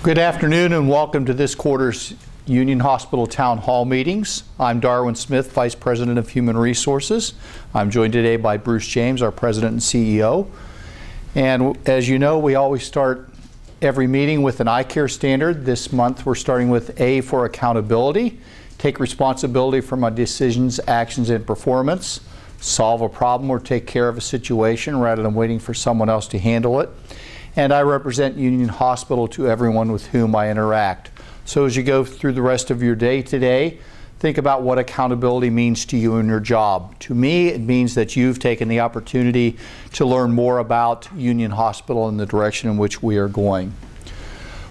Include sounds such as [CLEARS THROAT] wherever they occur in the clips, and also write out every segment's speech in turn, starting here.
Good afternoon and welcome to this quarter's Union Hospital Town Hall meetings. I'm Darwin Smith, Vice President of Human Resources. I'm joined today by Bruce James, our President and CEO. And as you know, we always start every meeting with an eye care standard. This month we're starting with A for accountability. Take responsibility for my decisions, actions, and performance. Solve a problem or take care of a situation rather than waiting for someone else to handle it. And I represent Union Hospital to everyone with whom I interact. So as you go through the rest of your day today, think about what accountability means to you in your job. To me, it means that you've taken the opportunity to learn more about Union Hospital and the direction in which we are going.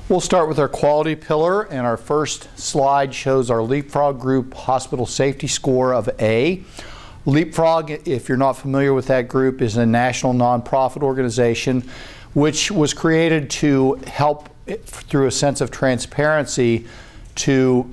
We'll start with our quality pillar, and our first slide shows our Leapfrog Group Hospital Safety Score of A. Leapfrog, if you're not familiar with that group, is a national nonprofit organization which was created to help through a sense of transparency to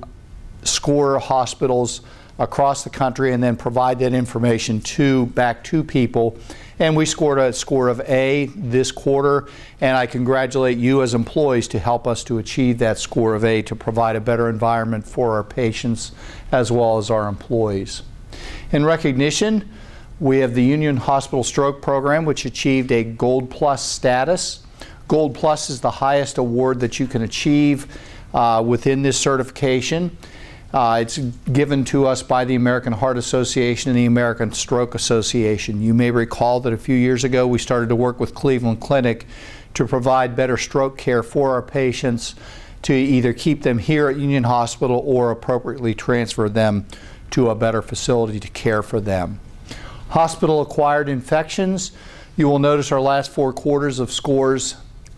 score hospitals across the country and then provide that information to back to people and we scored a score of A this quarter and I congratulate you as employees to help us to achieve that score of A to provide a better environment for our patients as well as our employees. In recognition, we have the Union Hospital Stroke Program which achieved a Gold Plus status Gold Plus is the highest award that you can achieve uh, within this certification. Uh, it's given to us by the American Heart Association and the American Stroke Association. You may recall that a few years ago we started to work with Cleveland Clinic to provide better stroke care for our patients to either keep them here at Union Hospital or appropriately transfer them to a better facility to care for them. Hospital acquired infections. You will notice our last four quarters of scores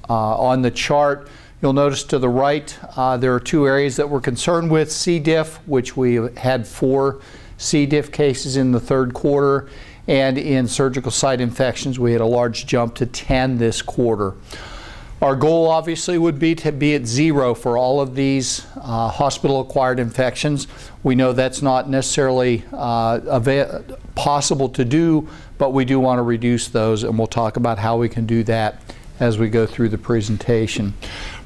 uh, on the chart, you'll notice to the right uh, there are two areas that we're concerned with, C. diff, which we had four C. diff cases in the third quarter, and in surgical site infections we had a large jump to 10 this quarter. Our goal obviously would be to be at zero for all of these uh, hospital-acquired infections. We know that's not necessarily uh, possible to do, but we do want to reduce those and we'll talk about how we can do that as we go through the presentation.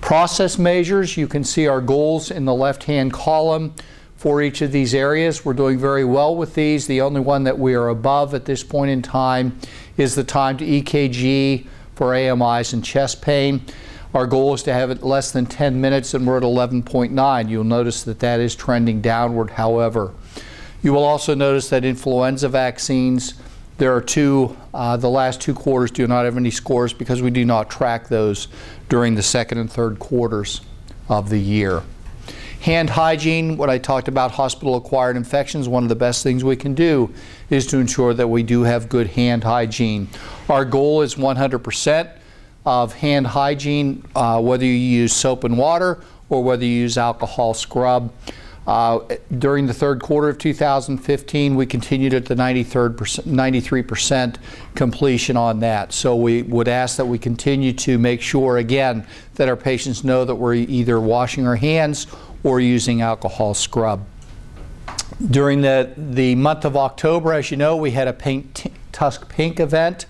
Process measures, you can see our goals in the left-hand column for each of these areas. We're doing very well with these. The only one that we are above at this point in time is the time to EKG for AMIs and chest pain. Our goal is to have it less than 10 minutes and we're at 11.9. You'll notice that that is trending downward, however. You will also notice that influenza vaccines there are two, uh, the last two quarters do not have any scores because we do not track those during the second and third quarters of the year. Hand hygiene, what I talked about, hospital acquired infections, one of the best things we can do is to ensure that we do have good hand hygiene. Our goal is 100% of hand hygiene, uh, whether you use soap and water or whether you use alcohol scrub. Uh, during the third quarter of 2015, we continued at the 93% completion on that. So we would ask that we continue to make sure, again, that our patients know that we're either washing our hands or using alcohol scrub. During the, the month of October, as you know, we had a Pink Tusc Pink event.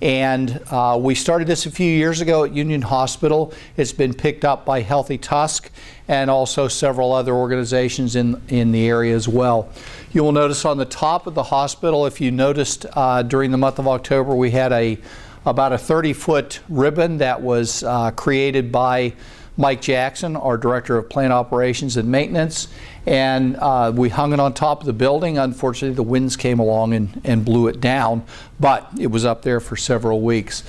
And uh, we started this a few years ago at Union Hospital. It's been picked up by Healthy Tusc and also several other organizations in, in the area as well. You will notice on the top of the hospital, if you noticed uh, during the month of October, we had a about a 30 foot ribbon that was uh, created by Mike Jackson, our Director of Plant Operations and Maintenance, and uh, we hung it on top of the building. Unfortunately, the winds came along and, and blew it down, but it was up there for several weeks.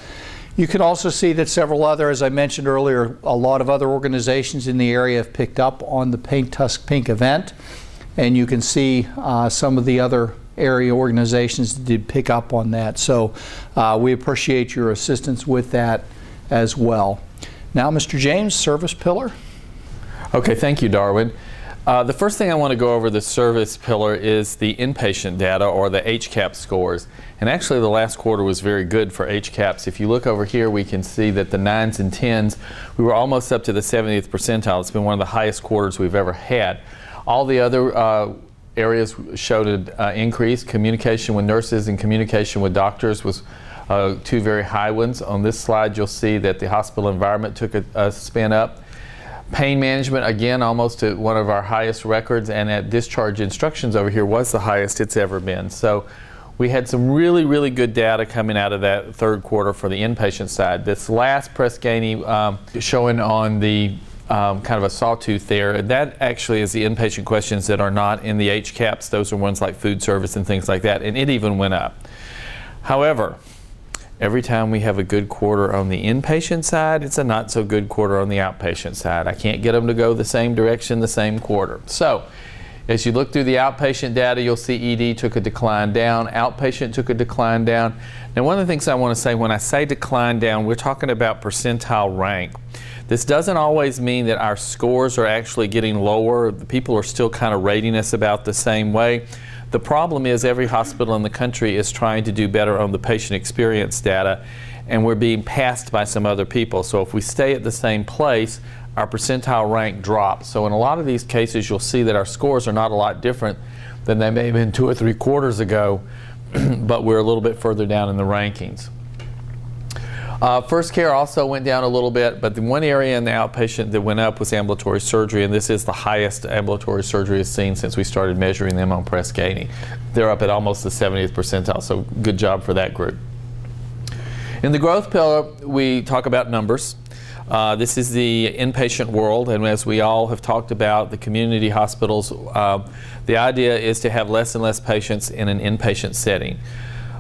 You can also see that several other, as I mentioned earlier, a lot of other organizations in the area have picked up on the Paint Tusc Pink event, and you can see uh, some of the other area organizations did pick up on that. So uh, we appreciate your assistance with that as well. Now, Mr. James, service pillar. Okay, thank you, Darwin. Uh, the first thing I want to go over the service pillar is the inpatient data or the HCAHPS scores. And actually the last quarter was very good for HCAHPS. If you look over here, we can see that the 9s and 10s, we were almost up to the 70th percentile. It's been one of the highest quarters we've ever had. All the other uh, areas showed an uh, increase. Communication with nurses and communication with doctors was uh, two very high ones. On this slide, you'll see that the hospital environment took a, a spin up. Pain management, again, almost to one of our highest records, and at discharge instructions over here was the highest it's ever been. So we had some really, really good data coming out of that third quarter for the inpatient side. This last Press Ganey um, showing on the um, kind of a sawtooth there. That actually is the inpatient questions that are not in the HCAHPS. Those are ones like food service and things like that, and it even went up. However, Every time we have a good quarter on the inpatient side, it's a not so good quarter on the outpatient side. I can't get them to go the same direction the same quarter. So, as you look through the outpatient data, you'll see ED took a decline down, outpatient took a decline down. Now, one of the things I want to say when I say decline down, we're talking about percentile rank. This doesn't always mean that our scores are actually getting lower. People are still kind of rating us about the same way. The problem is every hospital in the country is trying to do better on the patient experience data and we're being passed by some other people. So if we stay at the same place, our percentile rank drops. So in a lot of these cases, you'll see that our scores are not a lot different than they may have been two or three quarters ago, [CLEARS THROAT] but we're a little bit further down in the rankings. Uh, first care also went down a little bit, but the one area in the outpatient that went up was ambulatory surgery, and this is the highest ambulatory surgery has seen since we started measuring them on Press Ganey. They're up at almost the 70th percentile, so good job for that group. In the growth pillar, we talk about numbers. Uh, this is the inpatient world, and as we all have talked about, the community hospitals, uh, the idea is to have less and less patients in an inpatient setting.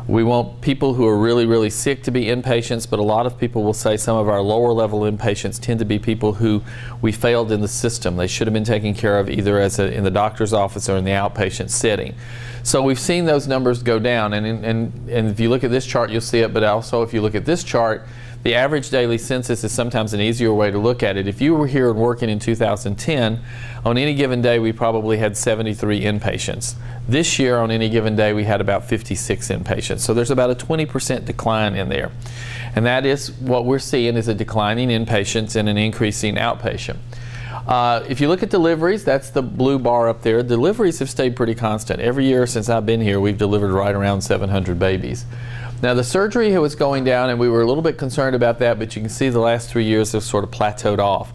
We want people who are really, really sick to be inpatients, but a lot of people will say some of our lower level inpatients tend to be people who we failed in the system. They should have been taken care of either as a, in the doctor's office or in the outpatient setting. So we've seen those numbers go down, and, and, and if you look at this chart, you'll see it, but also if you look at this chart, the average daily census is sometimes an easier way to look at it. If you were here and working in 2010, on any given day we probably had 73 inpatients. This year on any given day we had about 56 inpatients. So there's about a 20% decline in there. And that is what we're seeing is a declining inpatients and an increasing outpatient. Uh, if you look at deliveries, that's the blue bar up there. Deliveries have stayed pretty constant. Every year since I've been here, we've delivered right around 700 babies. Now the surgery was going down and we were a little bit concerned about that, but you can see the last three years have sort of plateaued off.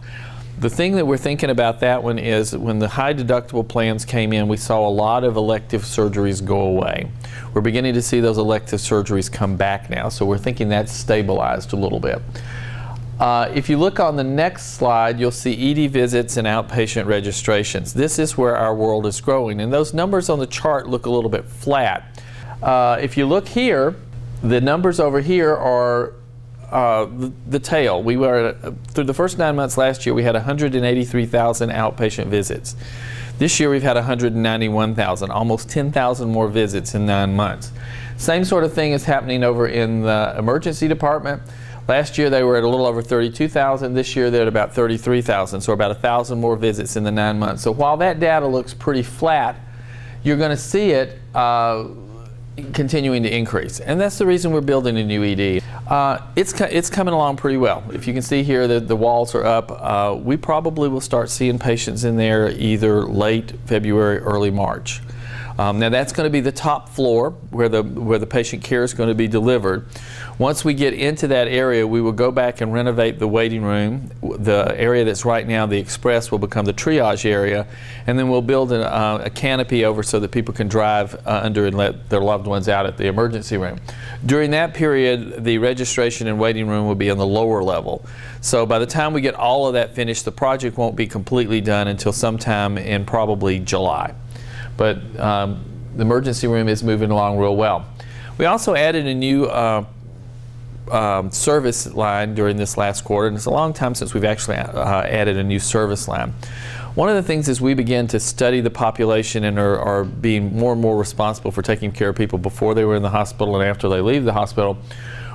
The thing that we're thinking about that one is when the high deductible plans came in, we saw a lot of elective surgeries go away. We're beginning to see those elective surgeries come back now, so we're thinking that's stabilized a little bit. Uh, if you look on the next slide, you'll see ED visits and outpatient registrations. This is where our world is growing, and those numbers on the chart look a little bit flat. Uh, if you look here, the numbers over here are uh, the, the, tail. We were through the first nine months last year. We had 183,000 outpatient visits. This year we've had 191,000, almost 10,000 more visits in nine months. Same sort of thing is happening over in the emergency department. Last year they were at a little over 32,000. This year they're at about 33,000, so about a thousand more visits in the nine months. So while that data looks pretty flat, you're going to see it. Uh, continuing to increase. And that's the reason we're building a new ED. Uh, it's, it's coming along pretty well. If you can see here, the, the walls are up. Uh, we probably will start seeing patients in there either late February, early March. Um, now that's going to be the top floor where the, where the patient care is going to be delivered. Once we get into that area, we will go back and renovate the waiting room. The area that's right now the express will become the triage area, and then we'll build a, uh, a canopy over so that people can drive uh, under and let their loved ones out at the emergency room. During that period, the registration and waiting room will be on the lower level. So by the time we get all of that finished, the project won't be completely done until sometime in probably July. But um, the emergency room is moving along real well. We also added a new uh, um, service line during this last quarter, and it's a long time since we've actually uh, added a new service line. One of the things is we begin to study the population and are, are, being more and more responsible for taking care of people before they were in the hospital and after they leave the hospital.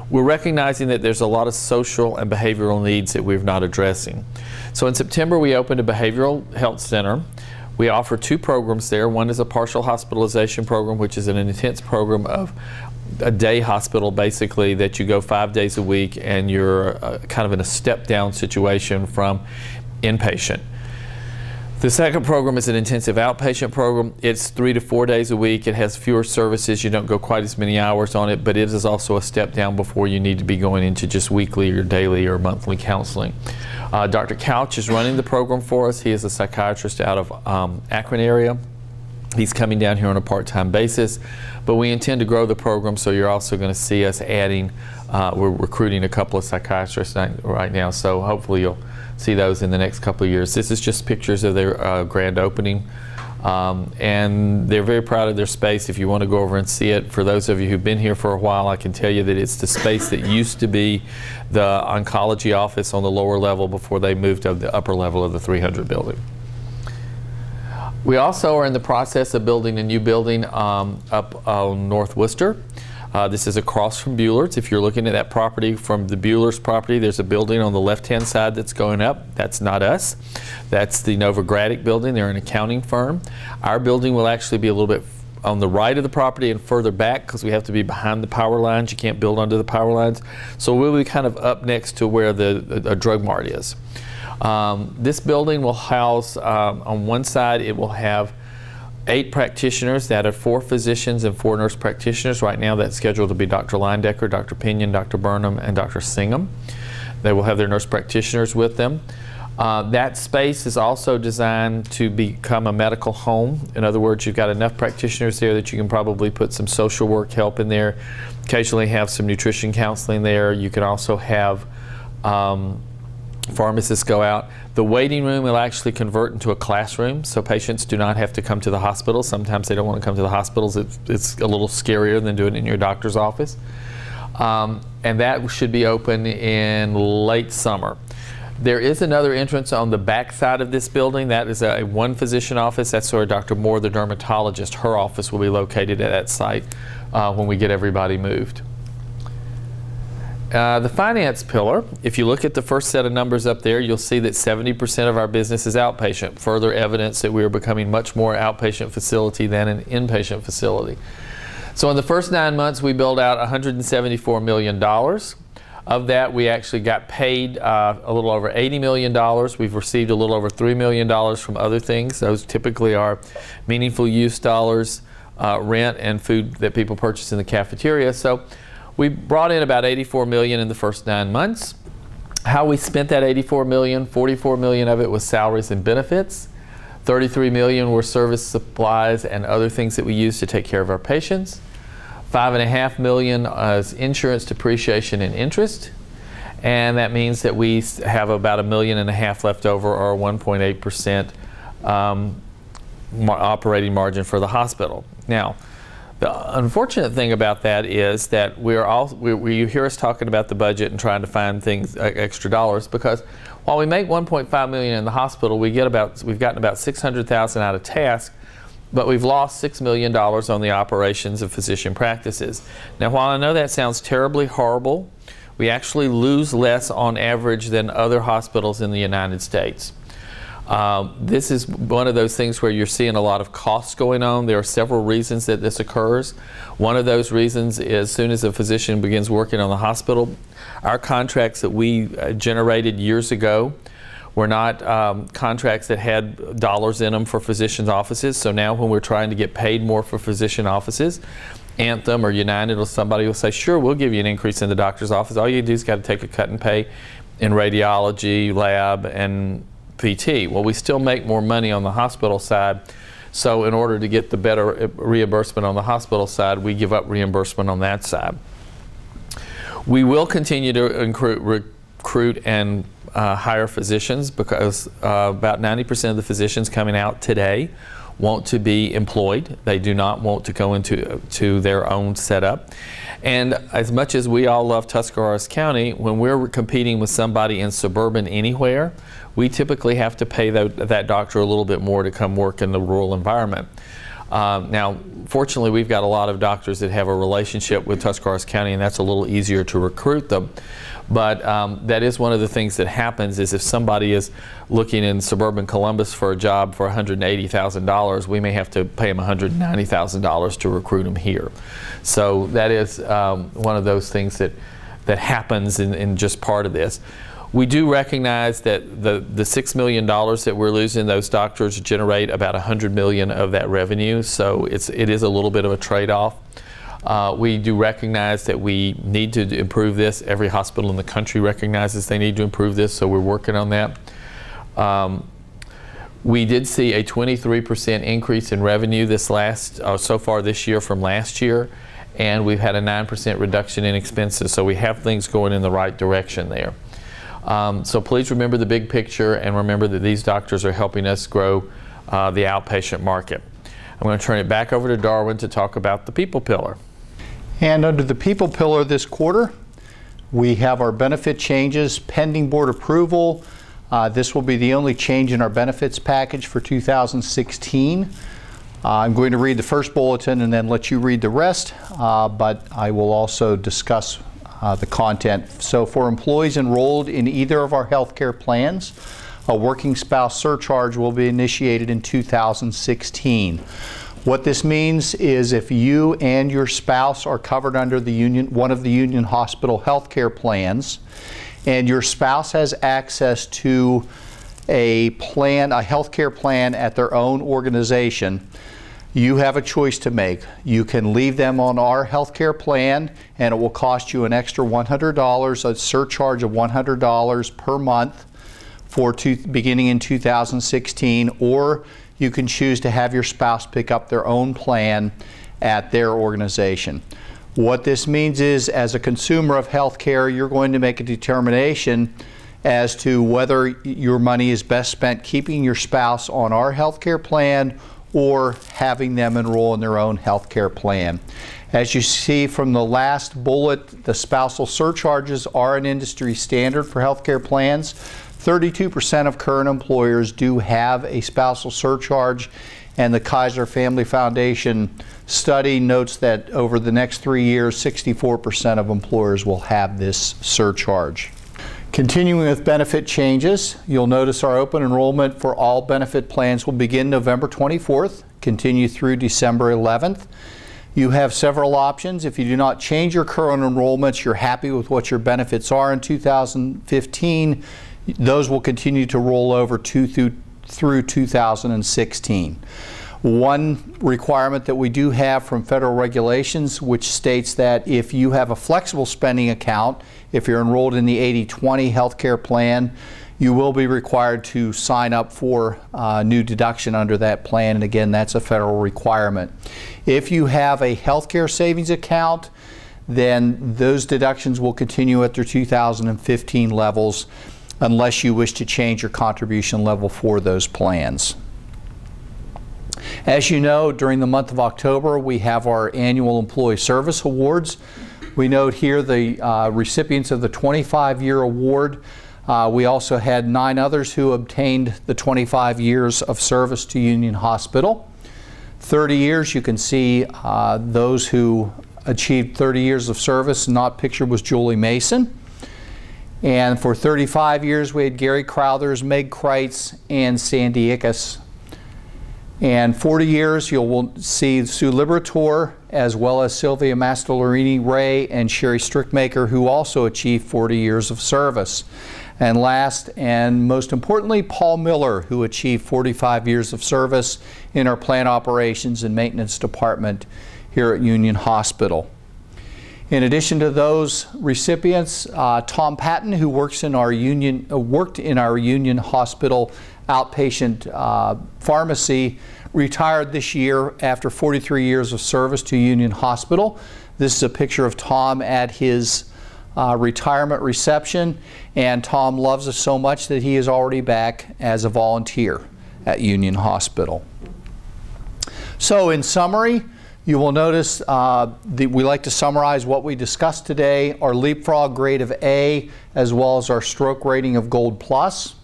We're recognizing that there's a lot of social and behavioral needs that we're not addressing. So in September we opened a behavioral health center we offer two programs there. One is a partial hospitalization program, which is an intense program of a day hospital basically that you go five days a week and you're uh, kind of in a step down situation from inpatient. The second program is an intensive outpatient program. It's three to four days a week. It has fewer services. You don't go quite as many hours on it, but it is also a step down before you need to be going into just weekly or daily or monthly counseling. Uh, Dr. Couch is running the program for us. He is a psychiatrist out of um, Akron area. He's coming down here on a part-time basis, but we intend to grow the program, so you're also going to see us adding, uh, we're recruiting a couple of psychiatrists right now, so hopefully you'll see those in the next couple of years. This is just pictures of their uh, grand opening. Um, and they're very proud of their space. If you want to go over and see it, for those of you who've been here for a while, I can tell you that it's the space that used to be the oncology office on the lower level before they moved to the upper level of the 300 building. We also are in the process of building a new building um, up on North Wooster. Uh, this is across from Buehler's. If you're looking at that property from the Buehler's property, there's a building on the left-hand side that's going up. That's not us. That's the Novogradac building. They're an accounting firm. Our building will actually be a little bit on the right of the property and further back because we have to be behind the power lines. You can't build under the power lines. So we'll be kind of up next to where the, the drug mart is. Um, this building will house, um, on one side, it will have eight practitioners that are four physicians and four nurse practitioners. Right now that's scheduled to be Dr. Leindecker, Dr. Pinion, Dr. Burnham, and Dr. Singham. They will have their nurse practitioners with them. Uh, that space is also designed to become a medical home. In other words, you've got enough practitioners there that you can probably put some social work help in there, occasionally have some nutrition counseling there. You can also have um, pharmacists go out. The waiting room will actually convert into a classroom, so patients do not have to come to the hospital. Sometimes they don't want to come to the hospitals. It's, it's a little scarier than doing it in your doctor's office. Um, and that should be open in late summer. There is another entrance on the back side of this building. That is a one physician office. That's where Dr. Moore, the dermatologist, her office will be located at that site uh, when we get everybody moved. Uh, the finance pillar, if you look at the first set of numbers up there, you'll see that 70% of our business is outpatient, further evidence that we are becoming much more outpatient facility than an inpatient facility. So in the first nine months, we billed out $174 million. Of that, we actually got paid uh, a little over $80 million. We've received a little over $3 million from other things. Those typically are meaningful use dollars, uh, rent, and food that people purchase in the cafeteria. So we brought in about 84 million in the first nine months. How we spent that 84 million, 44 million of it was salaries and benefits. 33 million were service supplies and other things that we use to take care of our patients. Five and a half million is insurance depreciation and interest. And that means that we have about a million and a half left over or 1.8% um, operating margin for the hospital. Now, the unfortunate thing about that is that we're all we, we, you hear us talking about the budget and trying to find things uh, extra dollars because while we make 1.5 million in the hospital, we get about we've gotten about 600,000 out of task, but we've lost six million dollars on the operations of physician practices. Now, while I know that sounds terribly horrible, we actually lose less on average than other hospitals in the United States. Um, this is one of those things where you're seeing a lot of costs going on. There are several reasons that this occurs. One of those reasons is as soon as a physician begins working on the hospital, our contracts that we uh, generated years ago were not um, contracts that had dollars in them for physicians' offices. So now when we're trying to get paid more for physician offices, Anthem or United or somebody will say, sure, we'll give you an increase in the doctor's office. All you do is got to take a cut and pay in radiology, lab, and PT. Well, we still make more money on the hospital side. So in order to get the better reimbursement on the hospital side, we give up reimbursement on that side. We will continue to recruit, and uh, hire physicians because uh, about 90% of the physicians coming out today want to be employed. They do not want to go into to their own setup. And as much as we all love Tuscarawas County, when we're competing with somebody in suburban anywhere, we typically have to pay that, that doctor a little bit more to come work in the rural environment. Um, now, fortunately, we've got a lot of doctors that have a relationship with Tuscarawas County, and that's a little easier to recruit them. But um, that is one of the things that happens is if somebody is looking in suburban Columbus for a job for $180,000, we may have to pay them $190,000 to recruit them here. So that is um, one of those things that, that happens in, in just part of this. We do recognize that the, the $6 million that we're losing, those doctors generate about 100 million of that revenue, so it's, it is a little bit of a trade-off. Uh, we do recognize that we need to improve this. Every hospital in the country recognizes they need to improve this, so we're working on that. Um, we did see a 23% increase in revenue this last, uh, so far this year from last year, and we've had a 9% reduction in expenses. So we have things going in the right direction there. Um, so please remember the big picture and remember that these doctors are helping us grow uh, the outpatient market. I'm going to turn it back over to Darwin to talk about the people pillar. And under the people pillar this quarter, we have our benefit changes pending board approval. Uh, this will be the only change in our benefits package for 2016. Uh, I'm going to read the first bulletin and then let you read the rest, uh, but I will also discuss uh, the content. So for employees enrolled in either of our health care plans, a working spouse surcharge will be initiated in 2016. What this means is if you and your spouse are covered under the union, one of the union hospital health care plans, and your spouse has access to a plan, a health care plan at their own organization, you have a choice to make. You can leave them on our health care plan and it will cost you an extra $100, a surcharge of $100 per month for two, beginning in 2016, or you can choose to have your spouse pick up their own plan at their organization. What this means is, as a consumer of health care, you're going to make a determination as to whether your money is best spent keeping your spouse on our health care plan or having them enroll in their own health care plan. As you see from the last bullet, the spousal surcharges are an industry standard for health care plans. 32% of current employers do have a spousal surcharge, and the Kaiser Family Foundation study notes that over the next three years, 64% of employers will have this surcharge. Continuing with benefit changes, you'll notice our open enrollment for all benefit plans will begin November 24th, continue through December 11th. You have several options. If you do not change your current enrollments, you're happy with what your benefits are in 2015, those will continue to roll over to, through, through 2016. One requirement that we do have from federal regulations, which states that if you have a flexible spending account, if you're enrolled in the 80-20 healthcare plan, you will be required to sign up for uh, new deduction under that plan, and again, that's a federal requirement. If you have a healthcare savings account, then those deductions will continue at their 2015 levels unless you wish to change your contribution level for those plans. As you know, during the month of October, we have our annual Employee Service Awards. We note here the uh, recipients of the 25-year award. Uh, we also had nine others who obtained the 25 years of service to Union Hospital. 30 years, you can see uh, those who achieved 30 years of service. Not pictured was Julie Mason. And for 35 years, we had Gary Crowthers, Meg Kreitz, and Sandy Ickes and 40 years, you'll see Sue Liberator, as well as Sylvia Mastelorini Ray and Sherry Strickmaker, who also achieved 40 years of service. And last and most importantly, Paul Miller, who achieved 45 years of service in our plant operations and maintenance department here at Union Hospital. In addition to those recipients, uh, Tom Patton, who works in our union, uh, worked in our Union Hospital outpatient uh, pharmacy, retired this year after 43 years of service to Union Hospital. This is a picture of Tom at his uh, retirement reception, and Tom loves us so much that he is already back as a volunteer at Union Hospital. So, in summary, you will notice uh, we like to summarize what we discussed today, our leapfrog grade of A, as well as our stroke rating of Gold Plus.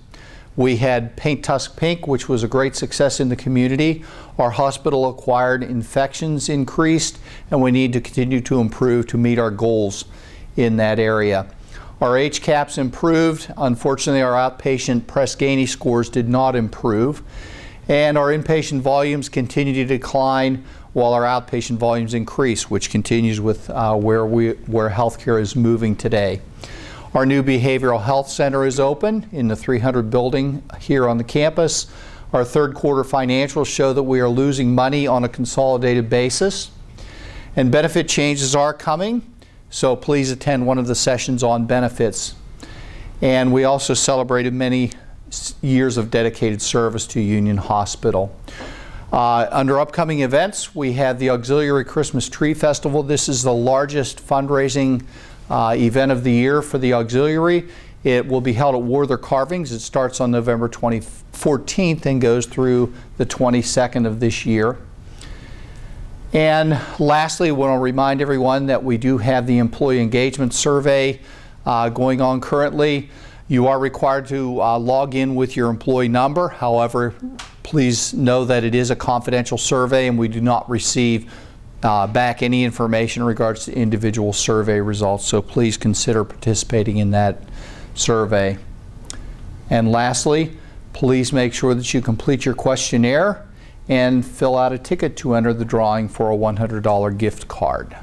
We had Paint Tusc Pink, which was a great success in the community. Our hospital acquired infections increased, and we need to continue to improve to meet our goals in that area. Our HCAHPS improved. Unfortunately, our outpatient Press Ganey scores did not improve. And our inpatient volumes continue to decline while our outpatient volumes increase, which continues with uh, where, we, where healthcare is moving today. Our new behavioral health center is open in the 300 building here on the campus. Our third quarter financials show that we are losing money on a consolidated basis. And benefit changes are coming, so please attend one of the sessions on benefits. And we also celebrated many years of dedicated service to Union Hospital. Uh, Under upcoming events, we have the Auxiliary Christmas Tree Festival. This is the largest fundraising uh, event of the year for the auxiliary. It will be held at Warther Carvings. It starts on November 20 14th and goes through the 22nd of this year. And lastly, I want to remind everyone that we do have the employee engagement survey uh, going on currently. You are required to uh, log in with your employee number. However, please know that it is a confidential survey and we do not receive uh, back any information in regards to individual survey results. So please consider participating in that survey. And lastly, please make sure that you complete your questionnaire and fill out a ticket to enter the drawing for a $100 gift card.